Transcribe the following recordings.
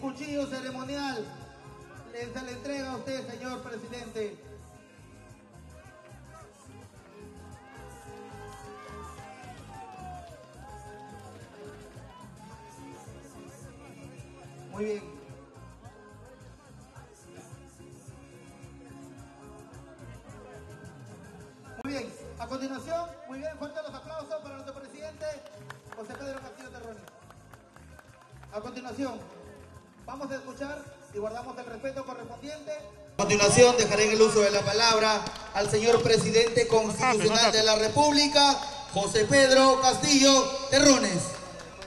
cuchillo ceremonial se le entrega a usted, señor presidente. Muy bien. Muy bien. A continuación, muy bien, fuertes los aplausos para nuestro presidente José Pedro Castillo Terrones. A continuación, vamos a escuchar y guardamos el respeto correspondiente. A continuación, dejaré en el uso de la palabra al señor presidente constitucional de la República, José Pedro Castillo Terrones.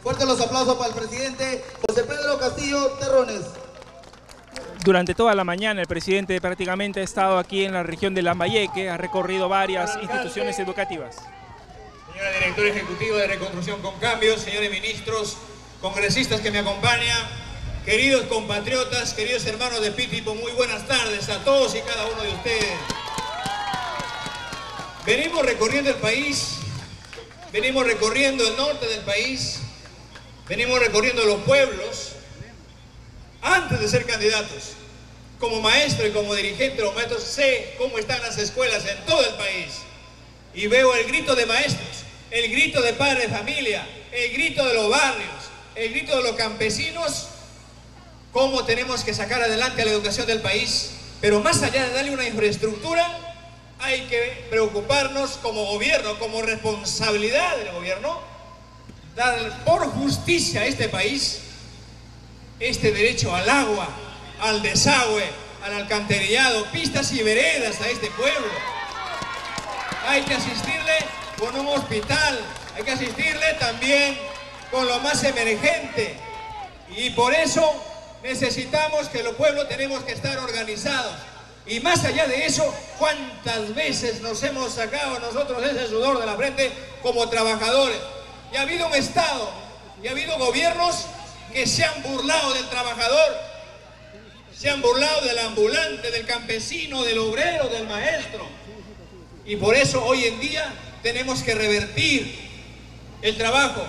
Fuertes los aplausos para el presidente José Pedro Castillo Terrones. Durante toda la mañana el presidente prácticamente ha estado aquí en la región de Lambayeque, ha recorrido varias instituciones educativas. Señora directora ejecutiva de Reconstrucción con Cambios, señores ministros, congresistas que me acompañan, queridos compatriotas, queridos hermanos de Pitipo, muy buenas tardes a todos y cada uno de ustedes. Venimos recorriendo el país, venimos recorriendo el norte del país, venimos recorriendo los pueblos, antes de ser candidatos. Como maestro y como dirigente de los maestros sé cómo están las escuelas en todo el país. Y veo el grito de maestros, el grito de padres de familia, el grito de los barrios, el grito de los campesinos, cómo tenemos que sacar adelante la educación del país. Pero más allá de darle una infraestructura, hay que preocuparnos como gobierno, como responsabilidad del gobierno, dar por justicia a este país este derecho al agua, al desagüe, al alcantarillado, pistas y veredas a este pueblo. Hay que asistirle con un hospital, hay que asistirle también con lo más emergente. Y por eso necesitamos que los pueblos tenemos que estar organizados. Y más allá de eso, ¿cuántas veces nos hemos sacado nosotros ese sudor de la frente como trabajadores? Y ha habido un Estado, y ha habido gobiernos que se han burlado del trabajador, se han burlado del ambulante, del campesino, del obrero, del maestro. Y por eso hoy en día tenemos que revertir el trabajo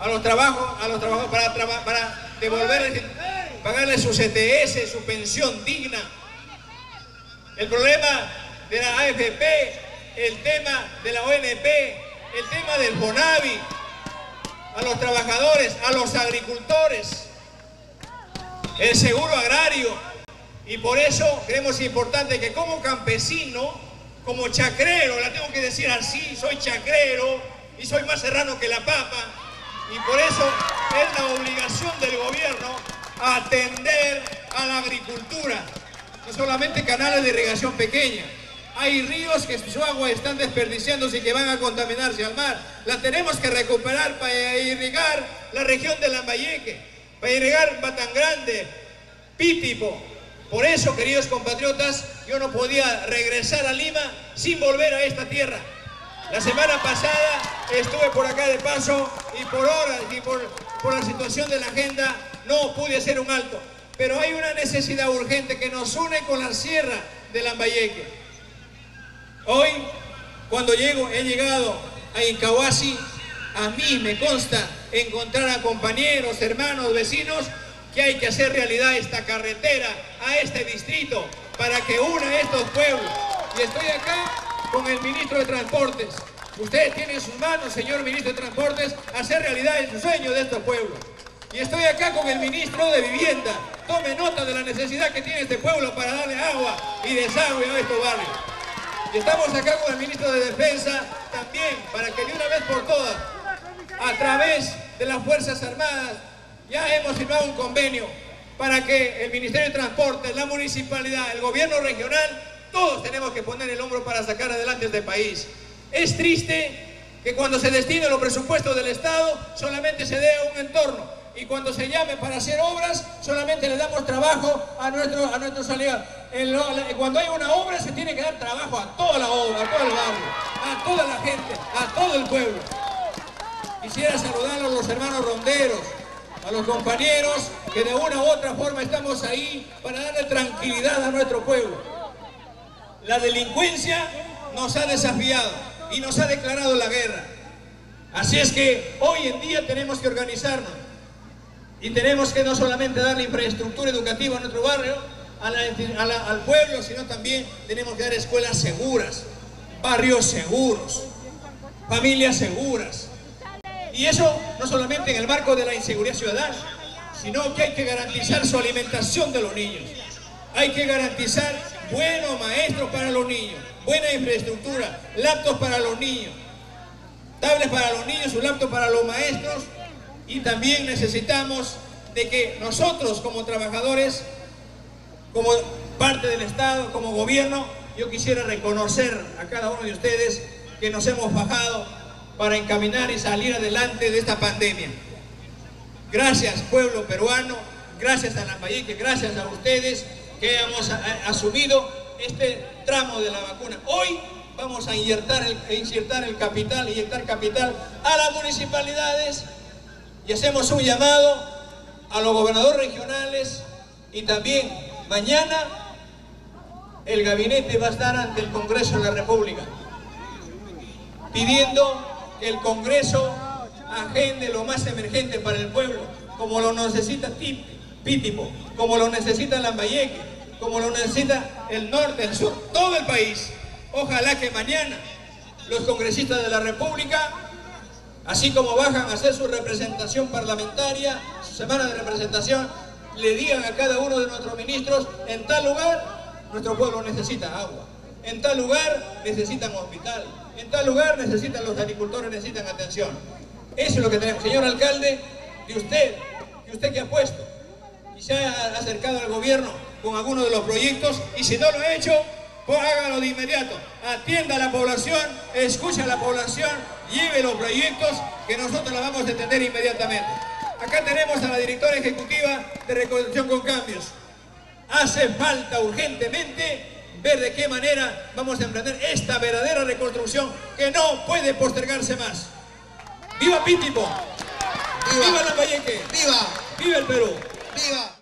a los trabajos, a los trabajos para, para devolverles, pagarles su CTS, su pensión digna. El problema de la AFP, el tema de la ONP, el tema del FONAVI, a los trabajadores, a los agricultores, el seguro agrario. Y por eso creemos importante que como campesino, como chacrero, la tengo que decir así, soy chacrero y soy más serrano que la papa, y por eso es la obligación del gobierno atender a la agricultura, no solamente canales de irrigación pequeña. Hay ríos que su agua están desperdiciándose y que van a contaminarse al mar. La tenemos que recuperar para irrigar la región de Lambayeque, para irrigar Batangrande, Pítipo. Por eso, queridos compatriotas, yo no podía regresar a Lima sin volver a esta tierra. La semana pasada estuve por acá de paso y por horas y por, por la situación de la agenda no pude hacer un alto. Pero hay una necesidad urgente que nos une con la sierra de Lambayeque. Hoy, cuando llego, he llegado a Incahuasi, a mí me consta encontrar a compañeros, hermanos, vecinos, que hay que hacer realidad esta carretera a este distrito para que una estos pueblos. Y estoy acá con el ministro de Transportes. Usted tiene en sus manos, señor ministro de Transportes, hacer realidad el sueño de estos pueblos. Y estoy acá con el ministro de Vivienda. Tome nota de la necesidad que tiene este pueblo para darle agua y desagüe a estos barrios. Y estamos acá con el ministro de Defensa también, para que de una vez por todas, a través de las Fuerzas Armadas, ya hemos firmado un convenio para que el Ministerio de Transporte, la municipalidad, el gobierno regional, todos tenemos que poner el hombro para sacar adelante este país. Es triste que cuando se destinen los presupuestos del Estado solamente se dé a un entorno y cuando se llame para hacer obras solamente le damos trabajo a nuestro, a nuestros aliados. Cuando hay una obra se tiene que dar trabajo a toda la obra, a todo el barrio, a toda la gente, a todo el pueblo. Quisiera saludar a los hermanos ronderos, a los compañeros que de una u otra forma estamos ahí para darle tranquilidad a nuestro pueblo. La delincuencia nos ha desafiado y nos ha declarado la guerra. Así es que hoy en día tenemos que organizarnos. Y tenemos que no solamente darle infraestructura educativa a nuestro barrio, al pueblo, sino también tenemos que dar escuelas seguras, barrios seguros, familias seguras. Y eso no solamente en el marco de la inseguridad ciudadana, sino que hay que garantizar su alimentación de los niños. Hay que garantizar buenos maestros para los niños, buena infraestructura, laptops para los niños, tablets para los niños, un laptop para los maestros y también necesitamos de que nosotros como trabajadores, como parte del Estado, como gobierno, yo quisiera reconocer a cada uno de ustedes que nos hemos bajado para encaminar y salir adelante de esta pandemia. Gracias pueblo peruano, gracias a Lambayeque, gracias a ustedes que hemos asumido este tramo de la vacuna. Hoy vamos a inyectar el, el capital, inyectar capital a las municipalidades y hacemos un llamado a los gobernadores regionales y también mañana el gabinete va a estar ante el Congreso de la República pidiendo que el Congreso agende lo más emergente para el pueblo, como lo necesita Pítipo, como lo necesita Lambayeque, como lo necesita el norte, el sur, todo el país. Ojalá que mañana los congresistas de la República así como bajan a hacer su representación parlamentaria, su semana de representación, le digan a cada uno de nuestros ministros, en tal lugar nuestro pueblo necesita agua, en tal lugar necesitan hospital, en tal lugar necesitan los agricultores, necesitan atención. Eso es lo que tenemos. Señor alcalde, de usted, de usted que ha puesto y se ha acercado al gobierno con algunos de los proyectos y si no lo ha hecho, hágalo de inmediato. Atienda a la población, escucha a la población, lleve los proyectos que nosotros la vamos a atender inmediatamente. Acá tenemos a la directora ejecutiva de Reconstrucción con Cambios. Hace falta urgentemente ver de qué manera vamos a emprender esta verdadera reconstrucción que no puede postergarse más. ¡Viva Pítipo! ¡Viva, ¡Viva Lambayeque! ¡Viva! ¡Viva el Perú! ¡Viva!